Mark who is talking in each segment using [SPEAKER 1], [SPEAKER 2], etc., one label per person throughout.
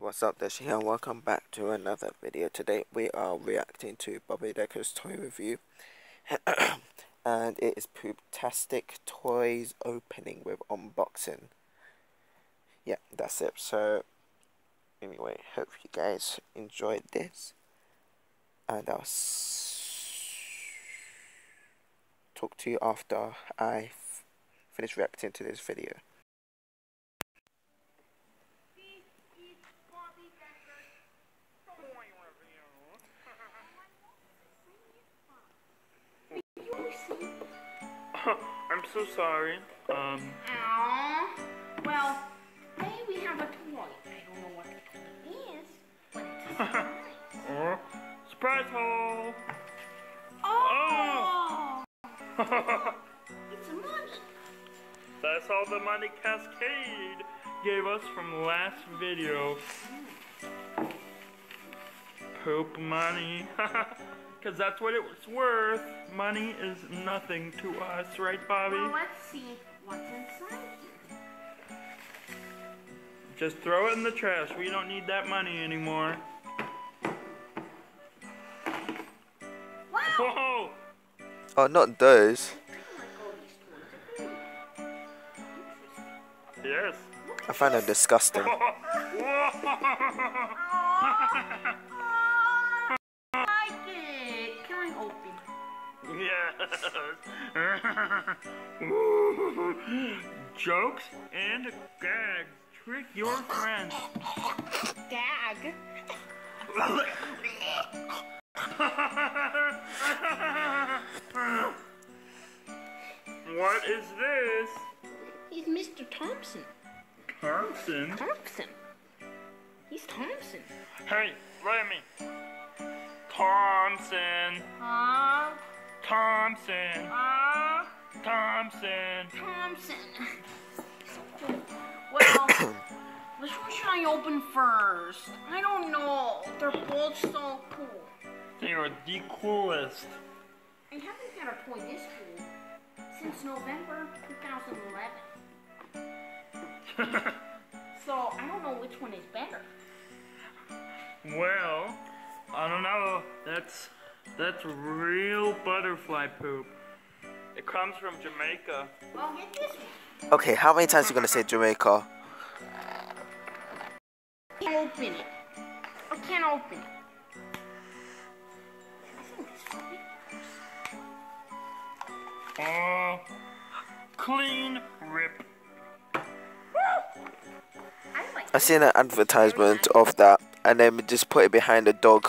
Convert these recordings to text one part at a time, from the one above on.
[SPEAKER 1] What's up Dash here and welcome back to another video. Today we are reacting to Bobby Decker's toy review and it is Pooptastic Toys opening with unboxing. Yeah, that's it. So anyway, hope you guys enjoyed this and I'll talk to you after I finish reacting to this video.
[SPEAKER 2] So sorry. Um.
[SPEAKER 3] Aww. Well, hey, we have a toy. I don't know what the toy is, but it's a surprise.
[SPEAKER 2] surprise hole.
[SPEAKER 3] Oh! it's money.
[SPEAKER 2] That's all the money Cascade gave us from last video. Poop money. Because that's what it's worth. Money is nothing to us, right, Bobby?
[SPEAKER 3] Well, let's see what's inside here.
[SPEAKER 2] Just throw it in the trash. We don't need that money anymore.
[SPEAKER 3] Wow!
[SPEAKER 2] Whoa!
[SPEAKER 1] Oh, not those.
[SPEAKER 2] Yes.
[SPEAKER 1] I find them disgusting.
[SPEAKER 2] Jokes and gags. Trick your friends.
[SPEAKER 3] Gag.
[SPEAKER 2] what is this?
[SPEAKER 3] He's Mr. Thompson.
[SPEAKER 2] Thompson?
[SPEAKER 3] Thompson. He's Thompson.
[SPEAKER 2] Hey, look at me. Thompson.
[SPEAKER 3] Huh?
[SPEAKER 2] Thompson.
[SPEAKER 3] Huh?
[SPEAKER 2] Thompson.
[SPEAKER 3] Thompson. well, which one should I open first? I don't know. They're both so cool.
[SPEAKER 2] They are the coolest.
[SPEAKER 3] I haven't had a toy this cool since November 2011. so I don't know which one is better.
[SPEAKER 2] Well, I don't know. That's that's real butterfly poop. It comes from Jamaica.
[SPEAKER 3] Well, get this one.
[SPEAKER 1] Okay, how many times are you gonna say Jamaica?
[SPEAKER 3] Can't open it. I can't open it. I think this is big.
[SPEAKER 2] Oh, uh, clean rip.
[SPEAKER 3] I
[SPEAKER 1] seen an advertisement of that, and then we just put it behind the dog,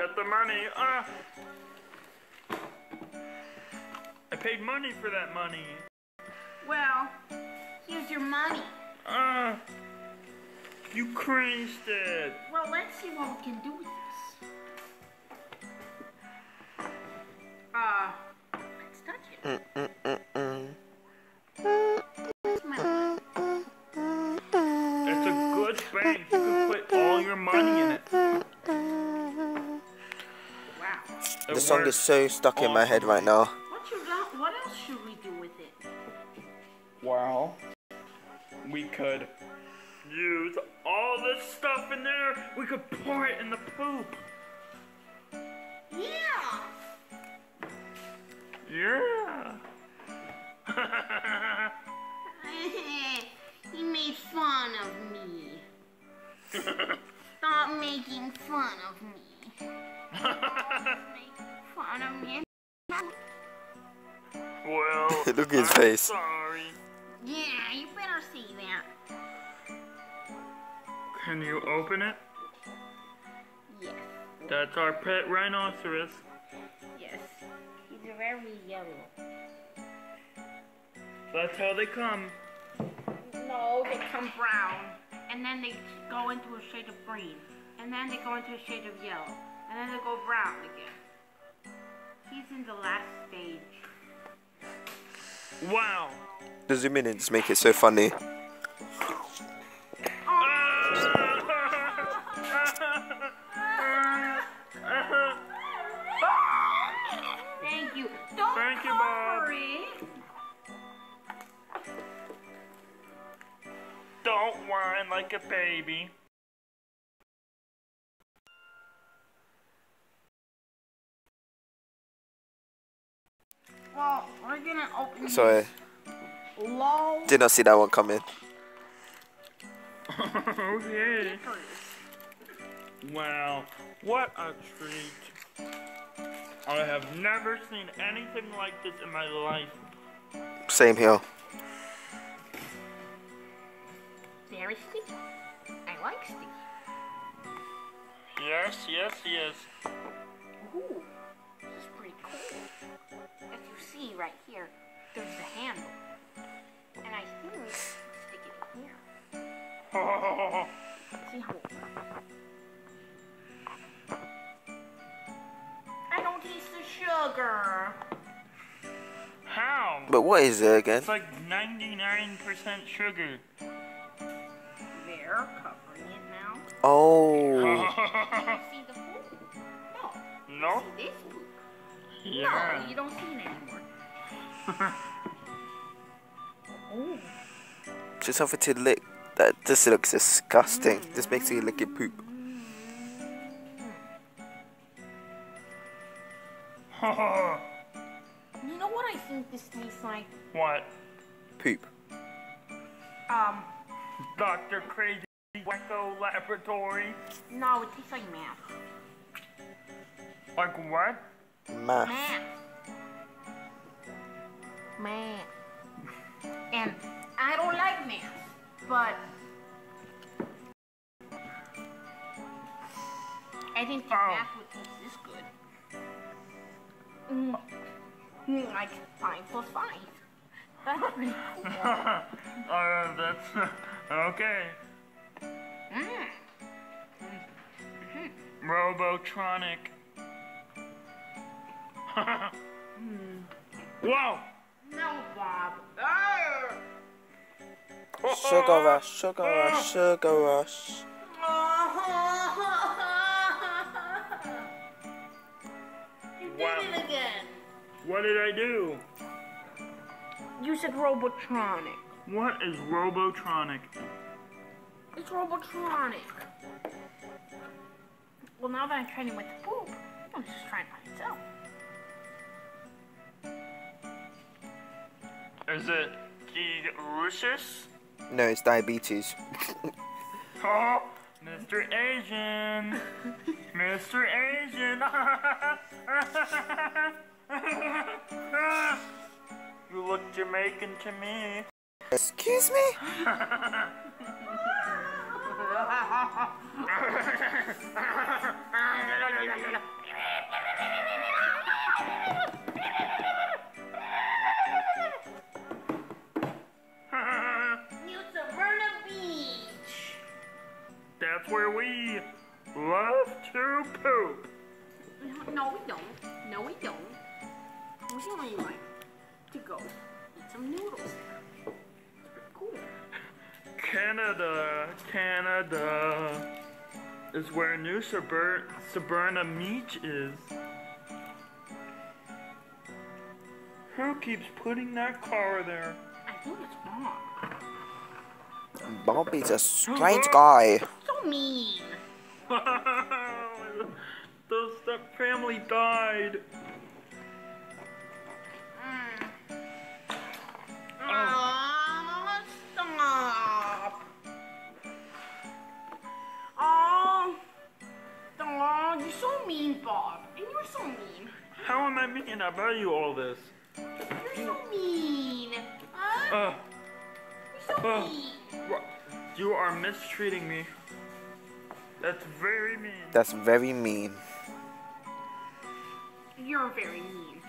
[SPEAKER 2] got the money. Ah. I paid money for that money.
[SPEAKER 3] Well, here's your money.
[SPEAKER 2] Ah. You creased it.
[SPEAKER 3] Well, let's see what we can do with this. Uh, let's touch it.
[SPEAKER 1] Mm, mm, mm, mm.
[SPEAKER 2] It's a good bank. You can put all your money in it.
[SPEAKER 3] Wow.
[SPEAKER 2] It
[SPEAKER 1] The song is so stuck in my head right now.
[SPEAKER 3] What you? What else should we do with it?
[SPEAKER 2] Well, we could use all this stuff in there. We could pour it in the poop.
[SPEAKER 3] Yeah.
[SPEAKER 2] Yeah.
[SPEAKER 3] he made fun of me. Stop making fun of me.
[SPEAKER 1] Look at his
[SPEAKER 2] I'm
[SPEAKER 1] face.
[SPEAKER 2] Sorry.
[SPEAKER 3] Yeah, you better see that.
[SPEAKER 2] Can you open it?
[SPEAKER 3] Yes.
[SPEAKER 2] That's our pet rhinoceros.
[SPEAKER 3] Yes. He's very yellow.
[SPEAKER 2] That's how they come.
[SPEAKER 3] No, they come brown. and then they go into a shade of green, and then they go into a shade of yellow, and then they go brown again. He's in the last stage.
[SPEAKER 2] Wow.
[SPEAKER 1] The zoom in and just make it so funny.
[SPEAKER 3] Thank you. Don't
[SPEAKER 2] Thank you,
[SPEAKER 3] cover
[SPEAKER 2] Bob.
[SPEAKER 3] it.
[SPEAKER 2] Don't whine like a baby.
[SPEAKER 3] Well, we're gonna open
[SPEAKER 1] Sorry,
[SPEAKER 3] these low
[SPEAKER 1] did not see that one coming.
[SPEAKER 2] okay.
[SPEAKER 3] stickers.
[SPEAKER 2] Wow, what a treat. I have never seen anything like this in my life.
[SPEAKER 1] Same here.
[SPEAKER 3] Very sticky. I like sticky.
[SPEAKER 2] Yes, yes, yes.
[SPEAKER 3] Ooh, right here, there's the handle. And I think stick it in here. See how it. I don't taste the sugar.
[SPEAKER 2] How?
[SPEAKER 1] But what is it again?
[SPEAKER 2] It's like 99% sugar.
[SPEAKER 3] There, covering it now.
[SPEAKER 1] Oh,
[SPEAKER 3] Can see the poop? No.
[SPEAKER 2] no?
[SPEAKER 3] See this poop?
[SPEAKER 2] Yeah.
[SPEAKER 3] No, you don't see it anymore. Ooh.
[SPEAKER 1] just something to lick. That this looks disgusting. This makes me lick your poop.
[SPEAKER 3] You know what I think this tastes like?
[SPEAKER 2] what?
[SPEAKER 1] Poop.
[SPEAKER 3] Um,
[SPEAKER 2] Dr. Crazy Wacko Laboratory?
[SPEAKER 3] no, it tastes like math.
[SPEAKER 2] Like what?
[SPEAKER 1] Math.
[SPEAKER 3] Math. Math. And I don't like math, but I think the
[SPEAKER 2] Oh.
[SPEAKER 3] math would taste this good. Mm. Mm, like five plus five. That's pretty cool.
[SPEAKER 2] uh, that's okay.
[SPEAKER 3] Mm.
[SPEAKER 2] Robotronic. Whoa!
[SPEAKER 3] No, Bob. Arr!
[SPEAKER 1] Sugar rush, sugar rush, sugar rush.
[SPEAKER 3] you did
[SPEAKER 2] Wow.
[SPEAKER 3] it again.
[SPEAKER 2] What did I do?
[SPEAKER 3] You said Robotronic.
[SPEAKER 2] What is Robotronic?
[SPEAKER 3] It's Robotronic. Well, now that I'm trying it with the poop, I'm just trying it by
[SPEAKER 2] Is it delicious?
[SPEAKER 1] No, it's diabetes.
[SPEAKER 2] Oh, Mr. Asian! Mr. Asian! you look Jamaican to me.
[SPEAKER 1] Excuse me?
[SPEAKER 2] That's where we love to poop.
[SPEAKER 3] No, we don't. No, we don't. We only like to go eat some noodles. Cool.
[SPEAKER 2] Canada, Canada is where New Sabur- Sabrina Beach is. Who keeps putting that car there?
[SPEAKER 3] I think it's wrong.
[SPEAKER 1] Bobby's a strange guy.
[SPEAKER 3] So mean.
[SPEAKER 2] Those that family died.
[SPEAKER 3] Mm. Aw, stop. Oh, oh, you're so mean, Bob. And you're so mean.
[SPEAKER 2] How am I mean? I buy you all this.
[SPEAKER 3] You're so mean. Huh?
[SPEAKER 2] Uh,
[SPEAKER 3] You're so
[SPEAKER 2] uh.
[SPEAKER 3] mean.
[SPEAKER 2] Wha- you are mistreating me. That's very mean.
[SPEAKER 1] That's very mean.
[SPEAKER 3] You're very mean.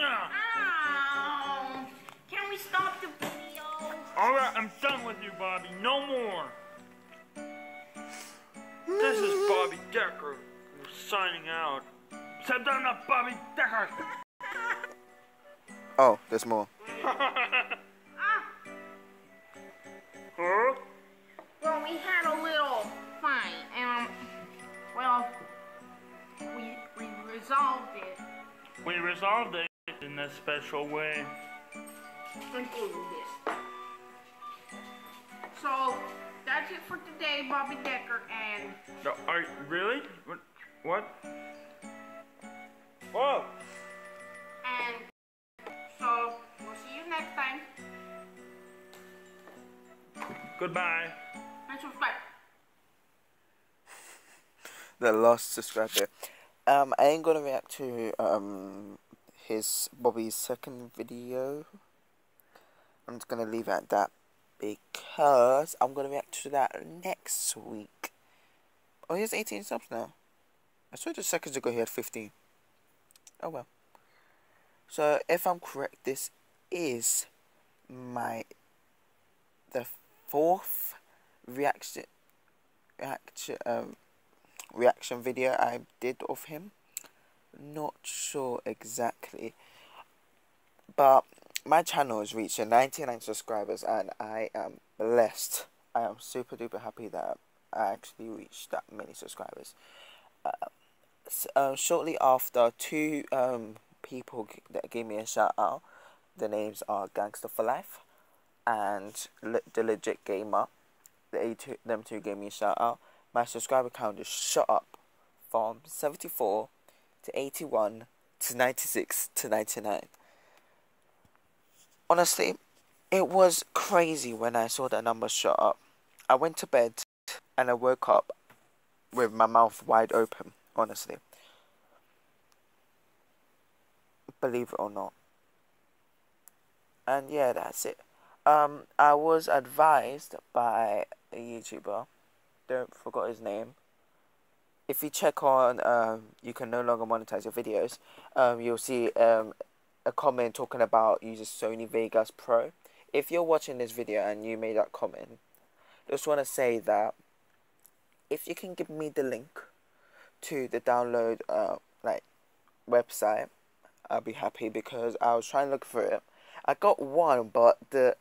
[SPEAKER 2] Ah,
[SPEAKER 3] Ow. Can we stop the video?
[SPEAKER 2] Alright, I'm done with you, Bobby. No more. This is Bobby Decker. We're signing out. Said I'm not Bobby Decker.
[SPEAKER 1] Oh, there's more.
[SPEAKER 3] we had a little fight, and um, well, we we resolved it,
[SPEAKER 2] We resolved it in a special way.
[SPEAKER 3] including this. So that's it for today, Bobby Decker, and
[SPEAKER 2] No, are really? What? What? Whoa!
[SPEAKER 3] and so we'll see you next time.
[SPEAKER 2] Goodbye.
[SPEAKER 1] The last subscriber. Um, I ain't gonna react to um his Bobby's second video. I'm just gonna leave it at that because I'm gonna react to that next week. Oh, he has 18 subs now. I saw just seconds ago he had 15. Oh well. So if I'm correct, this is my the fourth reaction reaction um reaction video I did of him. Not sure exactly. But my channel is reaching 99 subscribers and I am blessed. I am super duper happy that I actually reached that many subscribers. Uh, uh, shortly after, two um, people that gave me a shout out. The names are Gangster for Life and Le- The Legit Gamer. They two, them two gave me a shout out. My subscriber count just shot up from 74 to 81 to 96 to 99. Honestly, it was crazy when I saw that number shot up. I went to bed and I woke up with my mouth wide open, honestly. Believe it or not. And yeah, that's it. Um, I was advised by a YouTuber, don't forgot his name. If you check on, um, you can no longer monetize your videos. Um, you'll see um, a comment talking about using Sony Vegas Pro. If you're watching this video and you made that comment, just want to say that if you can give me the link to the download uh, like website, I'll be happy because I was trying to look for it. I got one, but the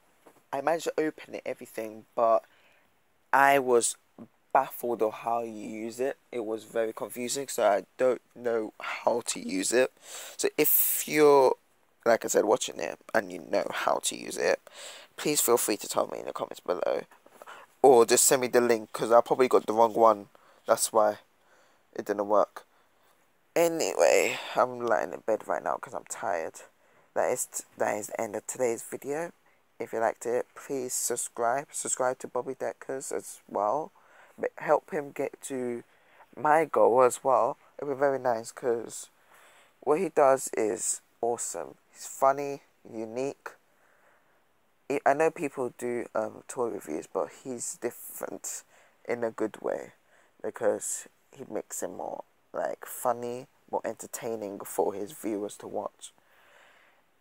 [SPEAKER 1] I managed to open it everything, but I was baffled of how you use it. It was very confusing, so I don't know how to use it. So if you're like I said watching it and you know how to use it, please feel free to tell me in the comments below, or just send me the link because I probably got the wrong one. That's why it didn't work. Anyway, I'm lying in bed right now because I'm tired. That is that is the end of today's video. If you liked it, please subscribe. Subscribe to Bobby Deckers as well. Help him get to my goal as well. It would be very nice because what he does is awesome. He's funny, unique. I- know people do um, toy reviews, but he's different in a good way because he makes it more like funny, more entertaining for his viewers to watch.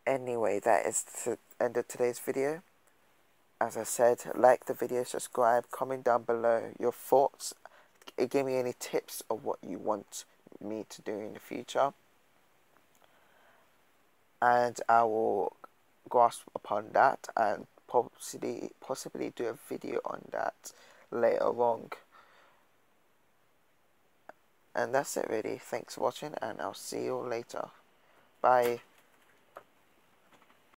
[SPEAKER 1] Anyway, that is the end of today's video. As I said, like the video, subscribe, comment down below your thoughts. Give me any tips of what you want me to do in the future. And I will grasp upon that and possibly possibly do a video on that later on. And that's it really. Thanks for watching and I'll see you later. Bye.